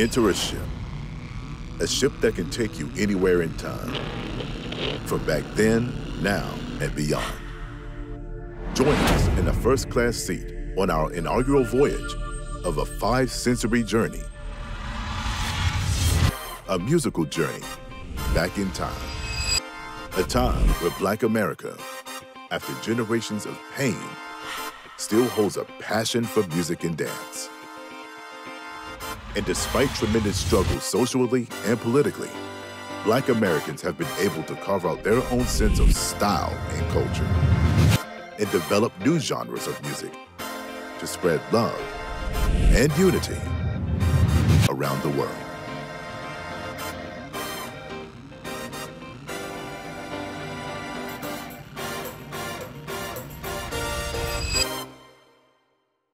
Enter a ship. A ship that can take you anywhere in time. From back then, now, and beyond. Join us in a first class seat on our inaugural voyage of a five sensory journey. A musical journey back in time. A time where Black America, after generations of pain, still holds a passion for music and dance. And despite tremendous struggles socially and politically, Black Americans have been able to carve out their own sense of style and culture and develop new genres of music to spread love and unity around the world.